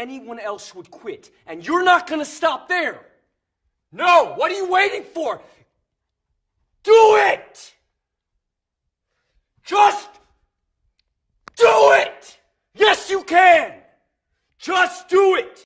anyone else would quit. And you're not gonna stop there. No! What are you waiting for? Do it! Just do it! Yes, you can! Just do it!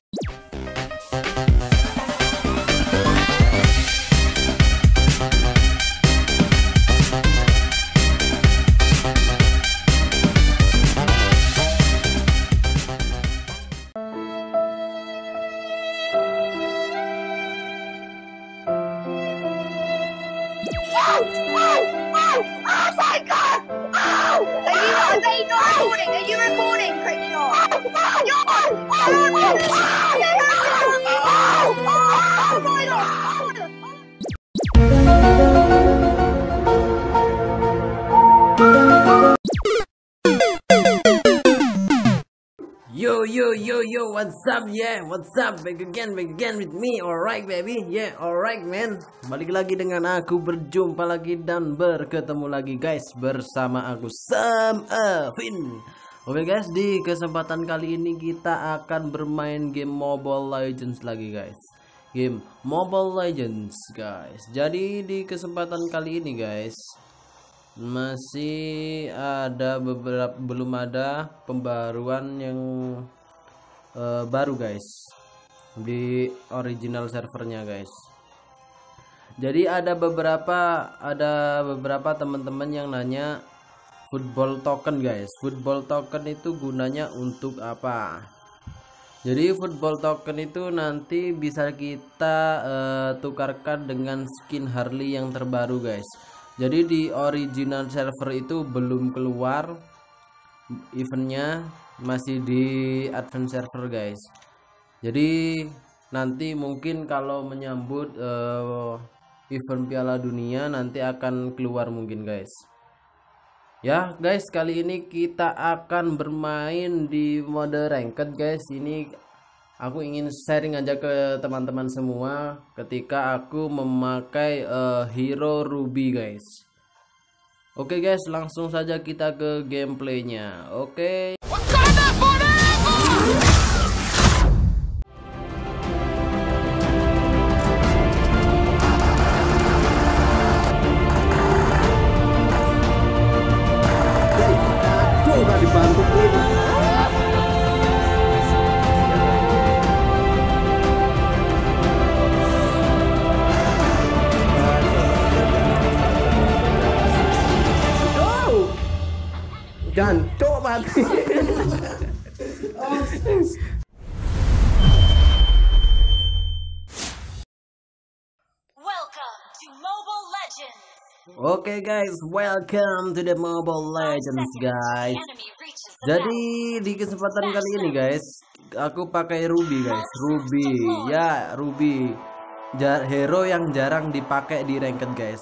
Oh! Oh! Oh! My God! Oh! Are you recording, Are You're, Oh! Oh! Oh! Yeah what's up? Back again back again with me. Alright baby. Yeah alright man. Balik lagi dengan aku berjumpa lagi dan berketemu lagi guys bersama aku Sam Avin Oke guys di kesempatan kali ini kita akan bermain game Mobile Legends lagi guys. Game Mobile Legends guys. Jadi di kesempatan kali ini guys masih ada beberapa belum ada pembaruan yang eh, baru guys. Di original servernya guys. Jadi ada beberapa ada beberapa teman-teman yang nanya football token guys? Football token itu gunanya untuk apa? Jadi football token itu nanti bisa kita eh, tukarkan dengan skin Harley yang terbaru guys. Jadi di original server itu belum keluar eventnya masih di advance server guys. Jadi nanti mungkin kalau menyambut eh, event piala dunia nanti akan keluar mungkin guys. Ya guys kali ini kita akan bermain di mode ranked guys. Ini aku ingin sharing aja ke teman-teman semua ketika aku memakai eh, hero ruby guys. Oke guys langsung saja kita ke gameplaynya. Oke Jancuk mati. Welcome to Mobile Legends. Oke guys welcome to the mobile legends guys. Jadi di kesempatan kali ini guys, aku pakai Ruby guys, Ruby. ya Ruby, Ja- hero yang jarang dipakai di ranked guys.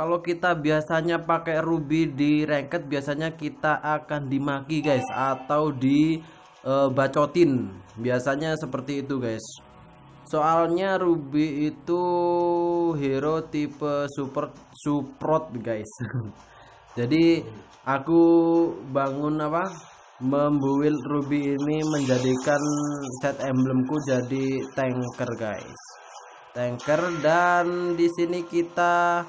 Kalau kita biasanya pakai Ruby di ranked, biasanya kita akan dimaki guys atau di eh, bacotin, biasanya seperti itu guys. Soalnya Ruby itu hero tipe super support guys. Jadi aku bangun apa? Membuild Ruby ini menjadikan set emblemku jadi tanker guys. Tanker dan di sini kita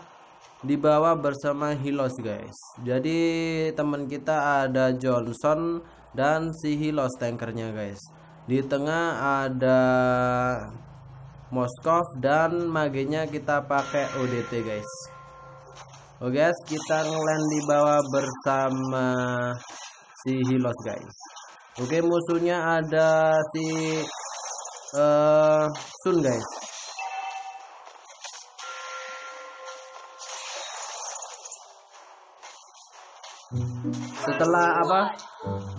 dibawa bersama Hilos guys. Jadi teman kita ada Johnson dan si Hilos tankernya guys. Di tengah ada Moskov dan magenya kita pakai ODT guys. Oke guys, kita ngeland di bawah bersama si Hilos guys. Oke, musuhnya ada si eh Sun guys. Setelah apa?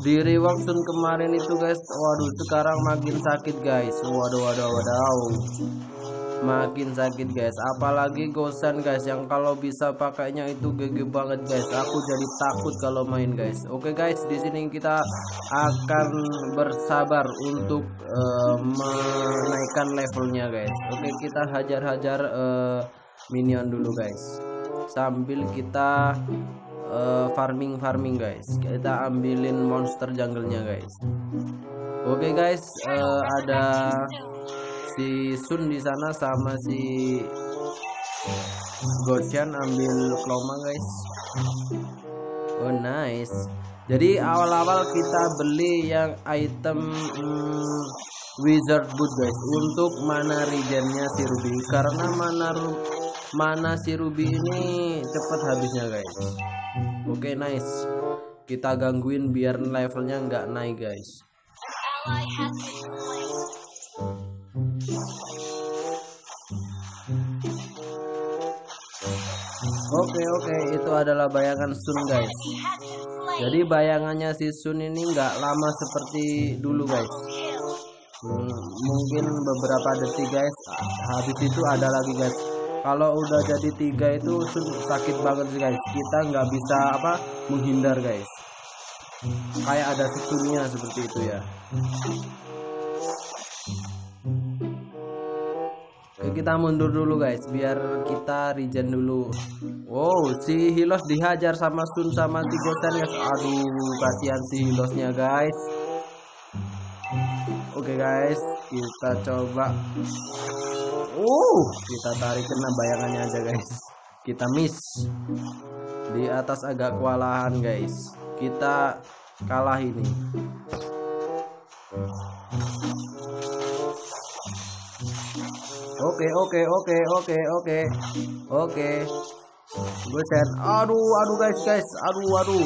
Di Sun kemarin itu guys, waduh sekarang makin sakit guys. Waduh waduh waduh. Makin sakit guys, apalagi Gosan guys yang kalau bisa pakainya itu GG banget guys. Aku jadi takut kalau main guys. Oke guys, di sini kita akan bersabar untuk eh, menaikkan levelnya guys. Oke, kita hajar-hajar eh, minion dulu guys. Sambil kita eh, farming farming guys. Kita ambilin monster jungle-nya guys. Oke guys, eh, ada si Sun di sana sama si Gochan ambil Kloma guys. Oh nice. Jadi awal-awal kita beli yang item hmm, Wizard Boot guys untuk mana regennya si Ruby karena mana mana si Ruby ini cepet habisnya guys. Oke nice. Kita gangguin biar levelnya nggak naik guys. Been slain. Oke oke itu adalah bayangan Sun guys. Jadi bayangannya si Sun ini nggak lama seperti dulu guys. Hmm, mungkin beberapa detik guys. Habis itu ada lagi guys. Kalau udah jadi tiga itu sakit banget sih guys. Kita nggak bisa apa menghindar guys. Kayak ada susunnya seperti itu ya. Oke, kita mundur dulu guys biar kita regen dulu. Wow, si Hilos dihajar sama Sun sama Tigosan guys. Aduh, kasihan si Hilosnya guys. Oke guys, kita coba. Uh, kita tarik kena bayangannya aja guys. Kita miss. Di atas agak kewalahan guys. Kita kalah ini. Oke, oke, oke, oke, oke. Oke. Buset. Aduh, aduh guys, guys. Aduh, aduh.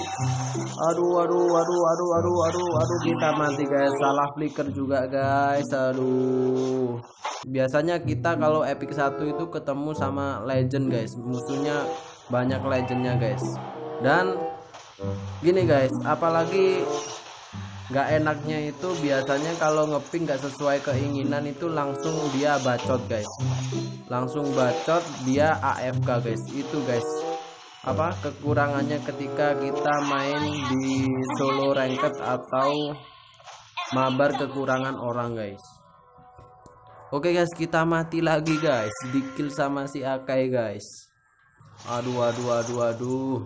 Aduh, aduh, aduh, aduh, aduh, aduh, aduh, kita mati guys. Salah flicker juga guys. Aduh. Biasanya kita kalau epic 1 itu ketemu sama legend guys. Musuhnya banyak legendnya guys. Dan gini guys, apalagi nggak enaknya itu biasanya kalau ngeping nggak sesuai keinginan itu langsung dia bacot guys langsung bacot dia AFK guys itu guys apa kekurangannya ketika kita main di solo ranked atau mabar kekurangan orang guys. Oke guys kita mati lagi guys. Di sama si Akai guys. Aduh aduh aduh aduh.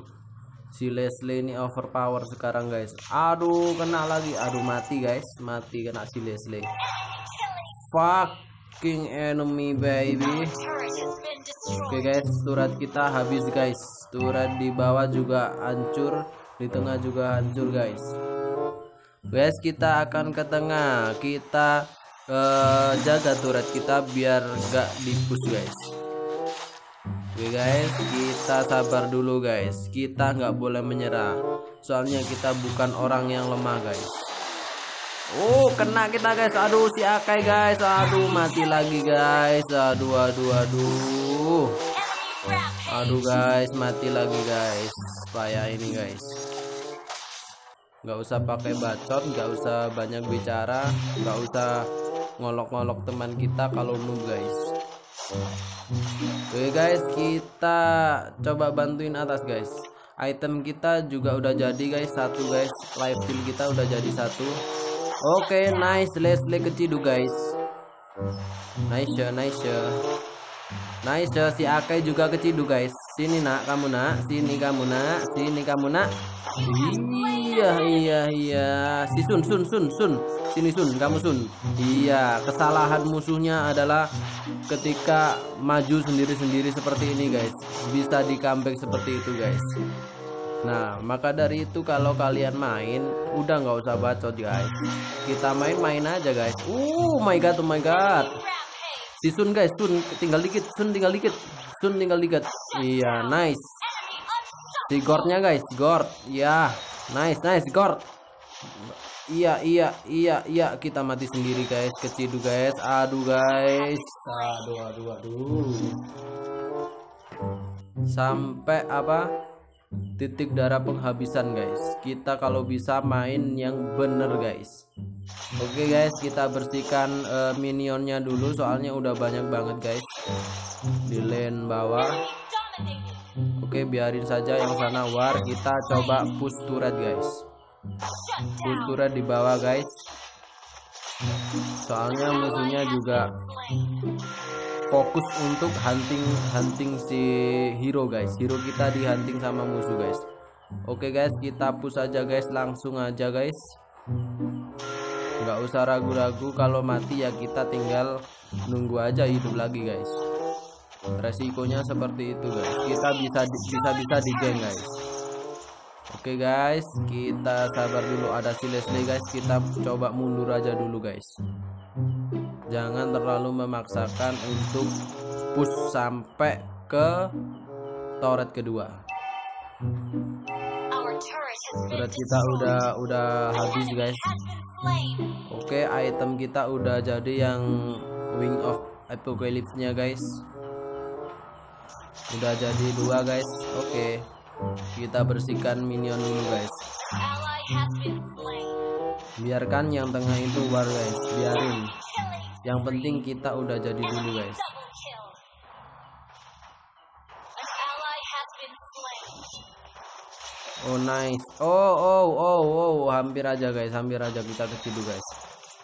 Si Leslie ini overpower sekarang guys. Aduh kena lagi. Aduh mati guys. Mati kena si Leslie. Fucking enemy baby. Oke guys turret kita habis guys turret di bawah juga hancur di tengah juga hancur guys guys kita akan ke tengah kita eh, jaga turret kita biar gak dipus guys Oke guys, kita sabar dulu guys. Kita nggak boleh menyerah. Soalnya kita bukan orang yang lemah guys. Oh, kena kita guys. Aduh, si Akai guys. Aduh, mati lagi guys. Aduh, aduh, aduh. Aduh guys, mati lagi guys. Payah ini guys. Nggak usah pakai bacot, nggak usah banyak bicara, nggak usah ngolok-ngolok teman kita kalau noob guys. Oke guys, kita coba bantuin atas guys. Item kita juga udah jadi guys, satu guys. Life steal kita udah jadi satu. Oke, nice. Leslie kecidu guys. Nice, ya, nice. ya. Nice, ya. si Akai juga kecidu guys. Sini nak, kamu nak. Sini kamu nak. Sini kamu nak. Iya, iya, iya. Si Sun, Sun, Sun, Sun. Sini Sun, kamu Sun. Iya, kesalahan musuhnya adalah ketika maju sendiri-sendiri seperti ini guys. Bisa di comeback seperti itu guys. Nah, maka dari itu kalau kalian main, udah nggak usah bacot guys. Kita main-main aja guys. Oh my god, oh my god. Si Sun guys, Sun tinggal dikit, Sun tinggal dikit, Sun tinggal dikit. Iya, nice. Si Gordnya guys, Gord. Ya, nice, nice Gord. Iya, iya, iya, iya. Kita mati sendiri guys, kecidu guys. Aduh guys. Aduh, aduh, aduh. Sampai apa? Titik darah penghabisan guys. Kita kalau bisa main yang bener guys. Oke guys, kita bersihkan eh, minionnya dulu soalnya udah banyak banget guys. Di lane bawah. Oke, biarin saja yang sana war. Kita coba push turret, guys. Push turret di bawah, guys. Soalnya musuhnya juga. Fokus untuk hunting hunting si hero, guys. Hero kita di hunting sama musuh, guys. Oke, guys, kita push aja, guys. Langsung aja, guys. nggak usah ragu-ragu kalau mati ya kita tinggal nunggu aja hidup lagi guys resikonya seperti itu guys kita bisa bisa bisa di geng guys oke guys kita sabar dulu ada si Leslie guys kita coba mundur aja dulu guys jangan terlalu memaksakan untuk push sampai ke turret kedua turret kita udah udah habis guys. Oke, item kita udah jadi yang Wing of Apocalypse nya guys. Udah jadi dua guys. Oke, kita bersihkan minion dulu guys. Biarkan yang tengah itu war guys. Biarin. Yang penting kita udah jadi dulu guys. Oh nice. Oh oh oh oh, hampir aja guys, hampir aja kita ketidu guys.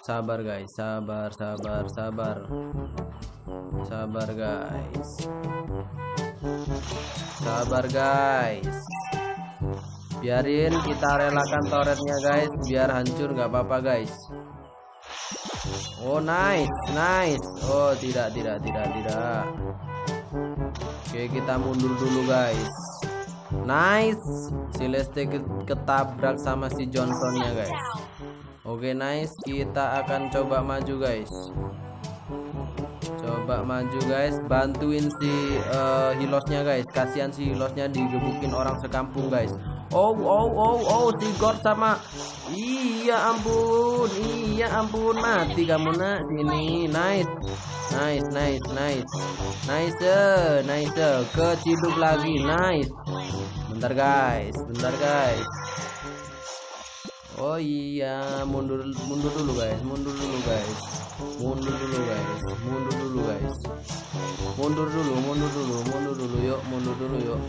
Sabar guys, sabar sabar sabar. Sabar guys. Sabar guys. Biarin kita relakan torretnya guys, biar hancur nggak apa-apa guys. Oh nice, nice. Oh tidak tidak tidak tidak. Oke kita mundur dulu guys. Nice. Si Leste ke- ketabrak sama si Johnsonnya guys. Oke nice. Kita akan coba maju guys. Coba maju guys. Bantuin si eh, Hilosnya guys. Kasihan si Hilosnya digebukin orang sekampung guys. Oh oh oh oh si God sama. Iya ampun. Iya ampun. Mati kamu nak. Sini. Nice. Nice nice nice. Nice eh, nice eh. Keciduk lagi. Nice. Bentar guys, bentar guys. Oh iya, mundur mundur dulu guys, mundur dulu guys. Mundur dulu guys, mundur dulu guys. Mundur dulu, mundur dulu, mundur dulu yuk, mundur dulu yuk.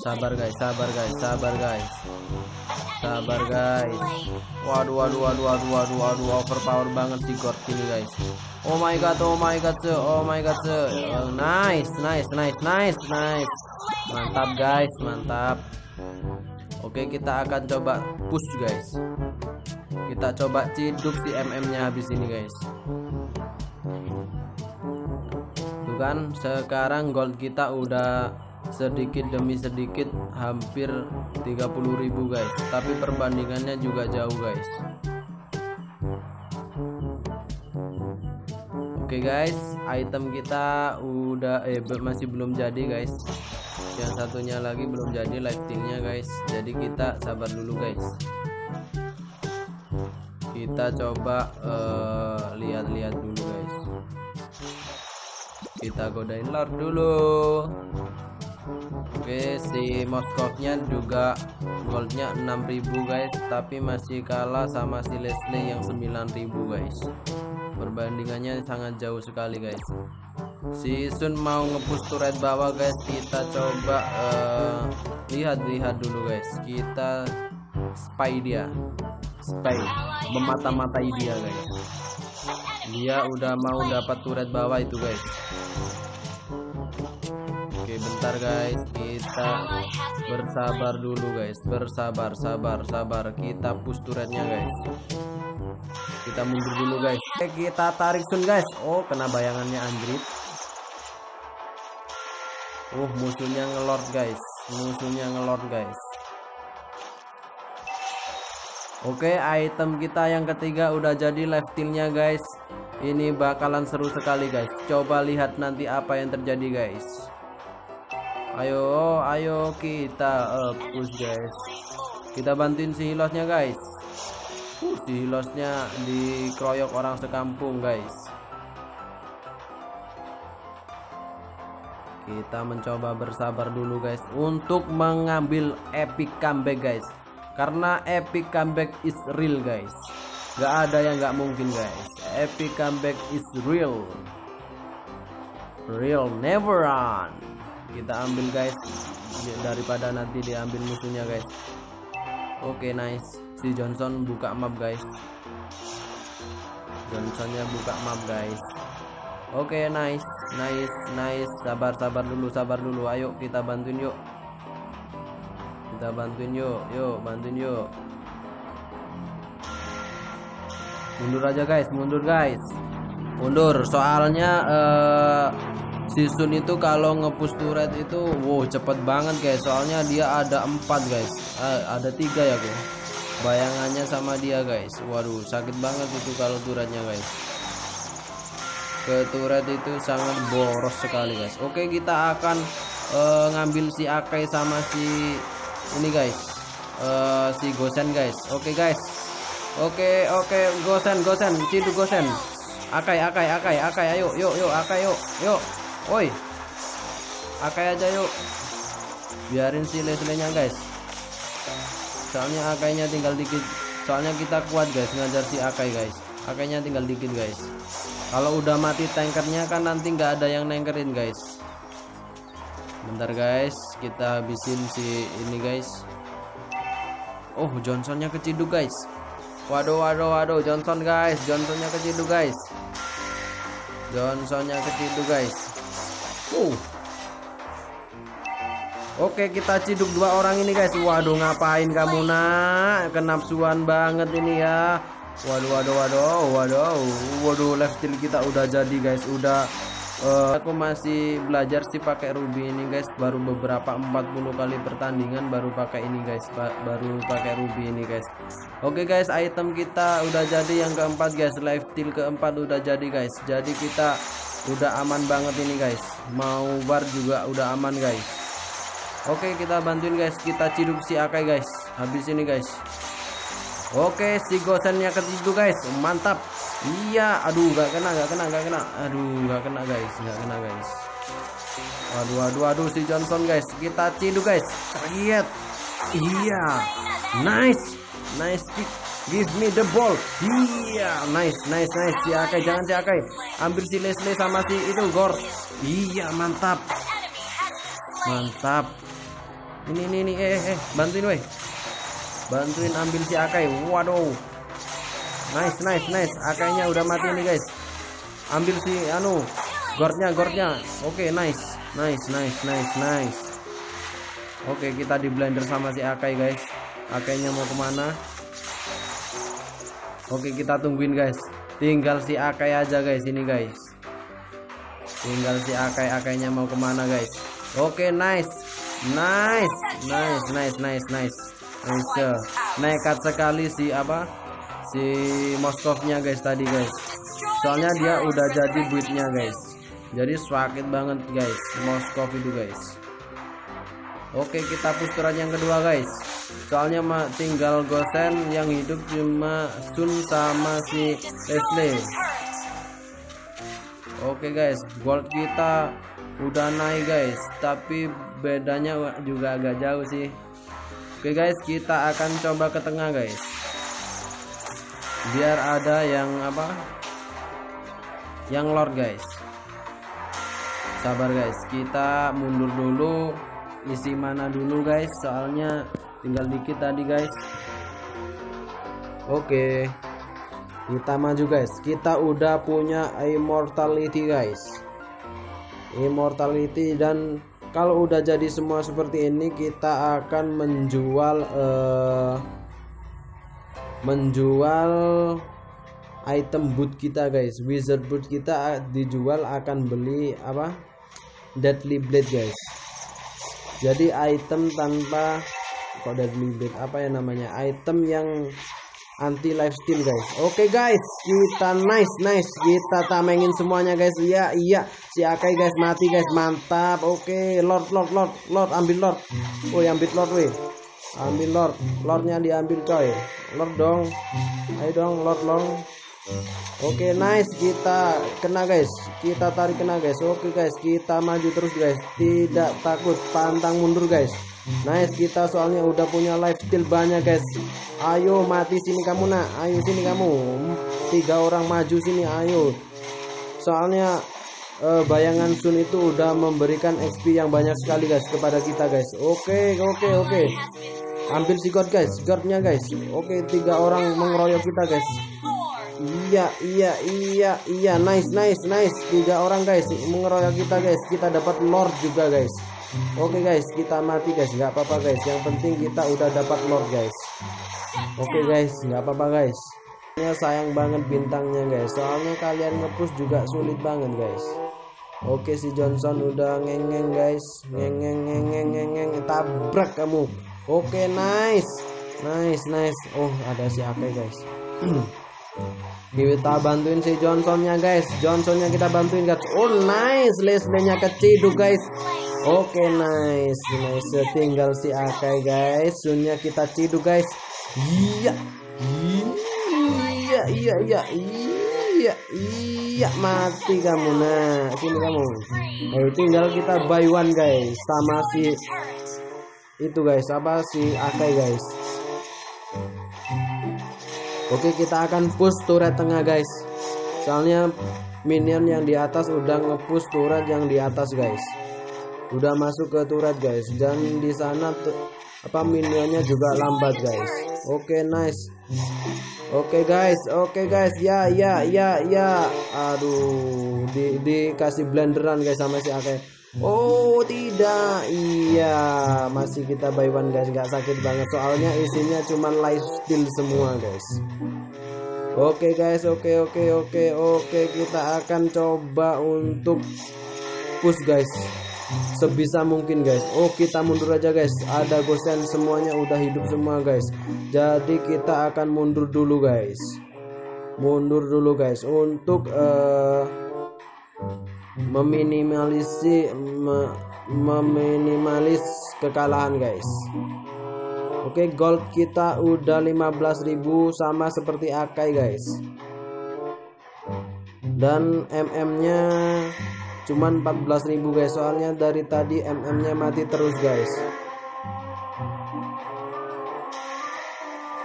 Sabar guys, sabar guys, sabar guys. Sabar guys. Waduh, waduh, waduh, waduh, waduh, waduh, overpower banget si God ini guys. Oh my god, oh my god, oh my god. Oh, nice, nice, nice, nice, nice. Mantap guys, mantap. Oke, kita akan coba push guys. Kita coba ciduk si MM-nya habis ini guys. Kan, sekarang gold kita udah sedikit demi sedikit hampir 30.000 guys. Tapi perbandingannya juga jauh guys. Oke guys, item kita udah eh masih belum jadi guys. Yang satunya lagi belum jadi live stealnya guys. Jadi kita sabar dulu guys. Kita coba eh, lihat-lihat dulu guys. Kita godain Lord dulu. Oke, si Moskovnya juga goldnya 6000 guys, tapi masih kalah sama si Leslie yang 9000 guys. Perbandingannya sangat jauh sekali guys. Si Sun mau ngepush turret bawah guys, kita coba eh, lihat-lihat dulu guys. Kita spy dia. Spy memata-matai dia guys. Dia udah mau dapat turret bawah itu guys. Oke, bentar guys. Kita bersabar dulu guys. Bersabar, sabar, sabar. Kita push turretnya guys. Kita mundur dulu guys. Oke, kita tarik Sun guys. Oh, kena bayangannya Andrit. Uh, musuhnya ngelord guys. Musuhnya ngelord guys. Oke, item kita yang ketiga udah jadi stealnya guys. Ini bakalan seru sekali guys. Coba lihat nanti apa yang terjadi guys. Ayo, ayo kita up push guys. Kita bantuin si Hilosnya guys. Uh, si Hilosnya dikeroyok orang sekampung guys. Kita mencoba bersabar dulu guys untuk mengambil epic comeback guys. Karena epic comeback is real guys. Gak ada yang gak mungkin guys. Epic comeback is real. Real never run. Kita ambil guys daripada nanti diambil musuhnya guys. Oke nice. Si Johnson buka map guys. Johnsonnya buka map guys. Oke nice, nice, nice. Sabar, sabar dulu, sabar dulu. Ayo kita bantuin yuk. kita bantuin yuk yuk bantuin yuk mundur aja guys. Mundur guys. Mundur. Soalnya eh si Sun itu kalau ngepush turret itu wow cepet banget guys. Soalnya dia ada empat guys. Eh, ada tiga ya gue bayangannya sama dia guys. Waduh sakit banget itu kalau turretnya guys. Ke turret itu sangat boros sekali guys. Oke kita akan eh, ngambil si Akai sama si ini guys. Eh, si Gosen guys. Oke guys oke oke Gosen Gosen Cidu Gosen. Akai Akai Akai Akai ayo yuk yuk Akai yuk yuk woi Akai aja yuk biarin si Leslie-nya guys. Soalnya Akainya tinggal dikit. Soalnya kita kuat guys ngajar si Akai guys. Akainya tinggal dikit guys. Kalau udah mati tankernya kan nanti nggak ada yang nengkerin guys. Bentar guys. Kita habisin si ini guys. Oh Johnsonnya keciduk guys waduh waduh waduh Johnson guys. Johnsonnya keciduk guys. Johnsonnya keciduk guys. Uh. Oke kita ciduk dua orang ini guys. Waduh ngapain kamu nak? Kenapsuan banget ini ya. Waduh waduh waduh Waduh. Waduh left kita udah jadi guys. Udah eh, Aku masih belajar sih pakai ruby ini guys. Baru beberapa 40 kali pertandingan Baru pakai ini guys. Ba- Baru pakai ruby ini guys. Oke guys item kita udah jadi yang keempat guys. Life steal keempat udah jadi guys. Jadi kita udah aman banget ini guys. Mau bar juga udah aman guys. Oke kita bantuin guys. Kita ciduk si Akai guys. Habis ini guys Oke si gosennya ke situ guys. Mantap. Iya aduh gak kena gak kena gak kena. Aduh gak kena guys gak kena guys. Waduh waduh waduh si Johnson guys. Kita ciduk guys. Lihat Iya. Nice. Nice kick. Give me the ball. Iya. Nice nice nice. Si Akai jangan si Akai. Ambil si Leslie sama si itu Gor. Iya mantap. Mantap. Ini ini ini. Eh eh. Bantuin weh. Bantuin ambil si Akai. Waduh. Nice nice nice. Akainya udah mati nih guys. Ambil si anu gordnya gordnya. Oke nice. Nice nice nice nice. Oke kita di blender sama si Akai guys. Akainya mau ke mana? Oke kita tungguin guys. Tinggal si Akai aja guys ini guys. Tinggal si Akai Akainya mau ke mana guys? Oke, nice. Nice. Nice, nice, nice, nice. Nice. Nekat sekali si apa? Si Moskovnya guys tadi guys. Soalnya dia udah jadi buitnya guys. Jadi sakit banget guys. Moskov itu guys. Oke, kita push yang kedua guys. Soalnya mah tinggal Gosen yang hidup cuma Sun sama si Leslie. Oke guys, gold kita udah naik guys, tapi bedanya juga agak jauh sih. Oke guys, kita akan coba ke tengah guys. Biar ada yang apa? Yang lord guys. Sabar guys, kita mundur dulu, isi mana dulu guys, soalnya tinggal dikit tadi guys. Oke kita maju guys kita udah punya immortality guys immortality dan kalau udah jadi semua seperti ini kita akan menjual eh, menjual item boot kita guys. Wizard boot kita dijual akan beli apa deadly blade guys. Jadi item tanpa kok deadly blade? Apa ya namanya? Item yang anti life steal guys. Oke guys. Kita nice nice. Kita tamengin semuanya guys. Iya iya si Akai guys mati guys mantap. Oke lord lord lord lord ambil lord. Oh ambil lord weh ambil lord. Lordnya diambil coy. Lord dong. Ayo dong lord long. Oke nice. Kita kena guys. Kita tarik kena guys. Oke guys kita maju terus guys. Tidak takut pantang mundur guys. Nice kita soalnya udah punya life steal banyak guys. Ayo mati sini kamu nak. Ayo sini kamu. Tiga orang maju sini ayo. Soalnya eh, bayangan Sun itu udah memberikan XP yang banyak sekali guys kepada kita guys. Oke oke oke. Ambil si god guys. Guardnya guys. Oke tiga orang mengeroyok kita guys. Iya iya iya iya. Nice nice nice. Tiga orang guys mengeroyok kita guys. Kita dapat lord juga guys. Oke guys, kita mati guys, nggak apa-apa guys. Yang penting kita udah dapat lord guys. Oke guys, nggak apa-apa guys. Ya sayang banget bintangnya guys. Soalnya kalian ngepush juga sulit banget guys. Oke si Johnson udah ngengeng guys, ngengeng ngengeng ngengeng tabrak kamu. Oke nice, nice nice. Oh ada si Ake guys. kita bantuin si Johnsonnya guys. Johnsonnya kita bantuin guys. Oh nice, Leslie-nya keciduk guys. Oke nice, nice. Tinggal si Akai guys. Sunnya kita ciduk guys. Iya, iya, iya, iya, iya, iya. Mati kamu nah. Sini kamu. Ayo tinggal kita buy one guys. Sama si itu guys. Apa si Akai guys. Oke kita akan push turret tengah guys. Soalnya minion yang di atas udah ngepush turret yang di atas guys udah masuk ke turret guys dan di sana apa minionnya juga lambat guys oke nice. Oke guys. Oke guys. Ya ya ya ya. Aduh di dikasih blenderan guys sama si Ake. Oh tidak. Iya masih kita buy one guys. Nggak sakit banget. Soalnya isinya cuman life steal semua guys. Oke guys, oke oke oke oke. Kita akan coba untuk push guys sebisa mungkin guys. Oh kita mundur aja guys. Ada gosen semuanya udah hidup semua guys. Jadi kita akan mundur dulu guys. Mundur dulu guys untuk eh, meminimalisi me- meminimalis kekalahan guys. Oke gold kita udah 15.000 sama seperti Akai guys. Dan mm nya cuman 14.000 guys soalnya dari tadi mm nya mati terus guys.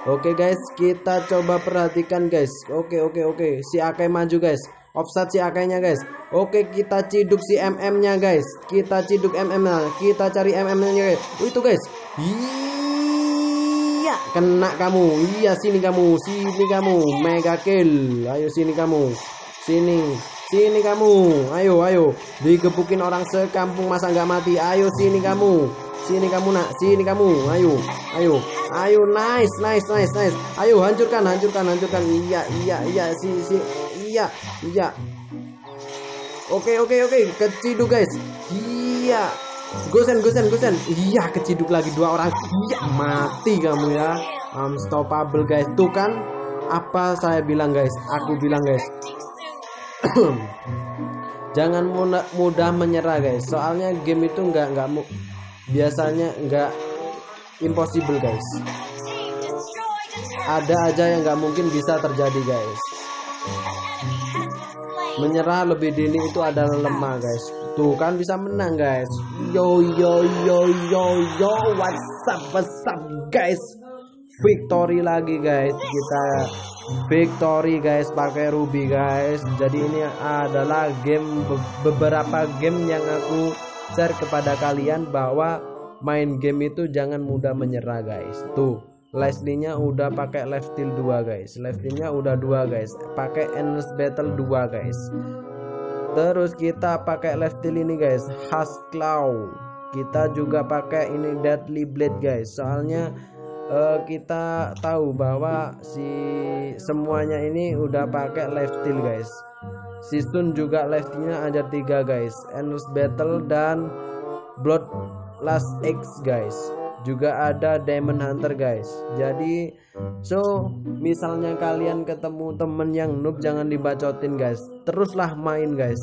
Oke guys kita coba perhatikan guys. Oke oke oke. Si Akai maju guys. Offset si Akainya guys. Oke kita ciduk si mm nya guys. Kita ciduk mm nya Kita cari mm nya guys. Oh, itu guys. Iya kena kamu. Iya sini kamu. Sini kamu. Mega kill. Ayo sini kamu. Sini Sini kamu. Ayo ayo. Digebukin orang sekampung masa nggak mati. Ayo sini kamu. Sini kamu nak. Sini kamu. Ayo Ayo. Ayo nice nice nice nice. Ayo hancurkan hancurkan hancurkan. Iya iya iya. Si si. Iya iya. Oke oke oke. Keciduk guys. Iya. Gosen gosen gosen. Iya keciduk lagi dua orang. Iya mati kamu ya. Unstoppable guys. Tuh kan Apa saya bilang guys? Aku bilang guys Jangan mudah, menyerah guys. Soalnya game itu nggak nggak Biasanya nggak Impossible guys. Ada aja yang nggak mungkin bisa terjadi guys. Menyerah lebih dini itu adalah lemah guys. Tuh kan bisa menang guys. Yo yo yo yo yo. What's up what's up guys? Victory lagi guys. Kita victory guys pakai ruby guys jadi ini adalah game be- beberapa game yang aku share kepada kalian bahwa main game itu jangan mudah menyerah guys tuh Leslie-nya udah pakai life steal 2 guys. Leslie-nya udah dua guys. Pakai endless battle 2 guys. Terus kita pakai life steal ini guys, Husk Claw. Kita juga pakai ini Deadly Blade guys. Soalnya eh, kita tahu bahwa si semuanya ini udah pakai life steal guys. Si Sun juga life steal-nya ada 3 guys. Endless battle dan Blood Last X guys juga ada Diamond Hunter guys. Jadi so misalnya kalian ketemu temen yang noob jangan dibacotin guys. Teruslah main guys.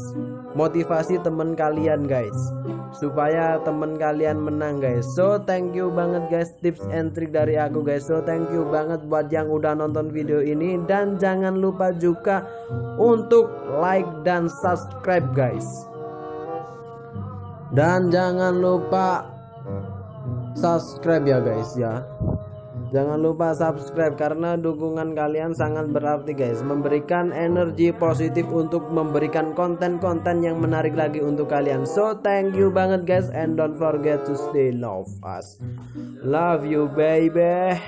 Motivasi temen kalian guys. Supaya temen kalian menang guys. So thank you banget guys. Tips and trick dari aku guys. So thank you banget buat yang udah nonton video ini. Dan jangan lupa juga untuk like dan subscribe guys. Dan jangan lupa subscribe ya guys ya. Jangan lupa subscribe karena dukungan kalian sangat berarti guys. Memberikan energi positif untuk memberikan konten-konten yang menarik lagi untuk kalian. So thank you banget guys. And don't forget to stay love us. Love you baby